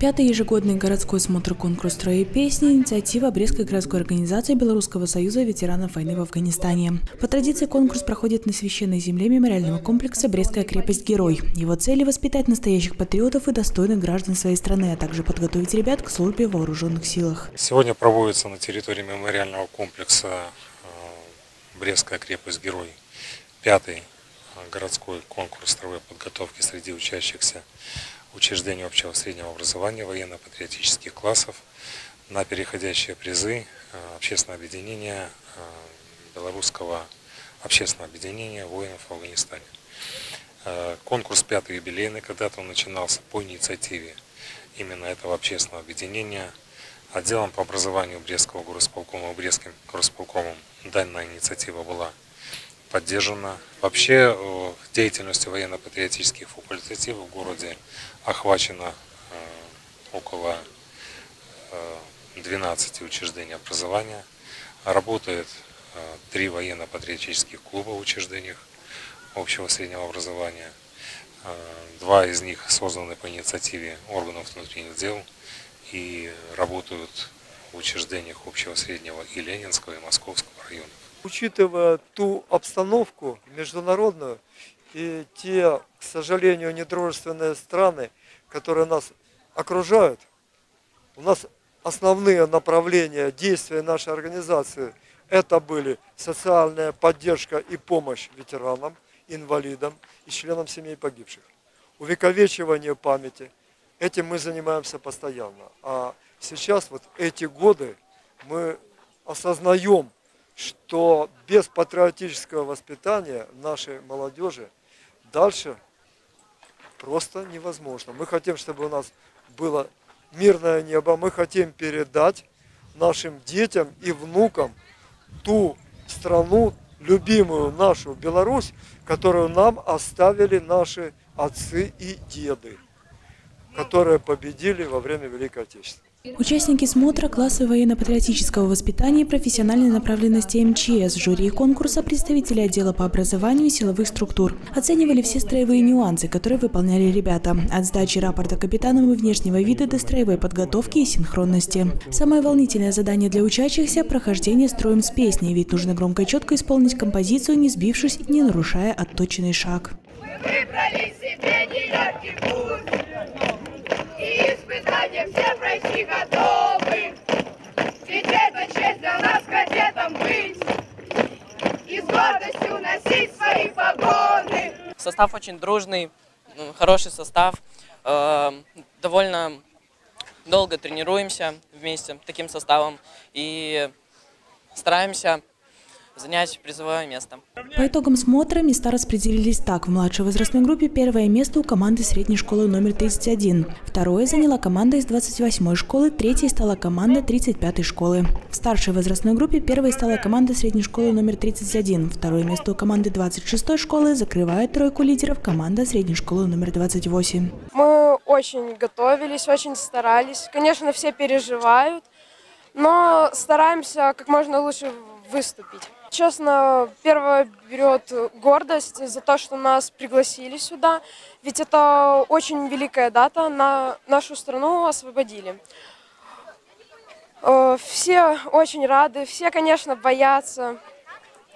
Пятый ежегодный городской смотр конкурс «Строи песни» – инициатива Брестской городской организации Белорусского союза ветеранов войны в Афганистане. По традиции конкурс проходит на священной земле мемориального комплекса «Брестская крепость Герой». Его цель – воспитать настоящих патриотов и достойных граждан своей страны, а также подготовить ребят к службе в вооруженных силах. Сегодня проводится на территории мемориального комплекса э, «Брестская крепость Герой» пятый э, городской конкурс строевой подготовки среди учащихся учреждений общего среднего образования военно-патриотических классов на переходящие призы э, общественного объединения э, белорусского общественного объединения воинов в Афганистане. Э, конкурс пятый юбилейный, когда-то он начинался по инициативе именно этого общественного объединения. Отделом по образованию Брестского горосполкома, Брестским горосполкомом данная инициатива была поддержана. Вообще э, деятельностью военно-патриотических факультативов в городе охвачено э, около 12 э, учреждений образования. Работает три военно-патриотических клуба в учреждениях общего среднего образования. Два из них созданы по инициативе органов внутренних дел и работают в учреждениях общего среднего и Ленинского, и Московского районов. Учитывая ту обстановку международную и те, к сожалению, недружественные страны, которые нас окружают, у нас основные направления действия нашей организации это были социальная поддержка и помощь ветеранам, инвалидам и членам семей погибших. Увековечивание памяти. Этим мы занимаемся постоянно. А сейчас, вот эти годы, мы осознаем что без патриотического воспитания нашей молодежи дальше просто невозможно. Мы хотим, чтобы у нас было мирное небо, мы хотим передать нашим детям и внукам ту страну, любимую нашу Беларусь, которую нам оставили наши отцы и деды, которые победили во время Великой Отечественной. Участники смотра класса военно-патриотического воспитания и профессиональной направленности МЧС, жюри конкурса, представители отдела по образованию и силовых структур. Оценивали все строевые нюансы, которые выполняли ребята. От сдачи рапорта капитанам и внешнего вида до строевой подготовки и синхронности. Самое волнительное задание для учащихся – прохождение строем с песней, ведь нужно громко и четко исполнить композицию, не сбившись и не нарушая отточенный шаг. Выбрали себе нелегкий путь, пройти готовы. Ведь это честь для нас кадетом быть и с гордостью носить свои погоны. Состав очень дружный, хороший состав. Э, довольно долго тренируемся вместе таким составом и стараемся занять призовое место. По итогам смотра места распределились так. В младшей возрастной группе первое место у команды средней школы номер 31. Второе заняла команда из 28-й школы, третьей стала команда 35-й школы. В старшей возрастной группе первой стала команда средней школы номер 31. Второе место у команды 26-й школы закрывает тройку лидеров команда средней школы номер 28. Мы очень готовились, очень старались. Конечно, все переживают, но стараемся как можно лучше выступить. Честно, первое берет гордость за то, что нас пригласили сюда, ведь это очень великая дата, на нашу страну освободили. Э, все очень рады, все, конечно, боятся,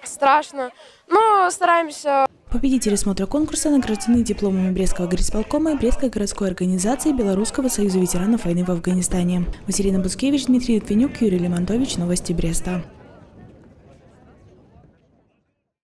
страшно, но стараемся. Победители смотра конкурса награждены дипломами Брестского горисполкома и Брестской городской организации Белорусского союза ветеранов войны в Афганистане. Василина Бускевич, Дмитрий Литвинюк, Юрий Лемонтович. Новости Бреста.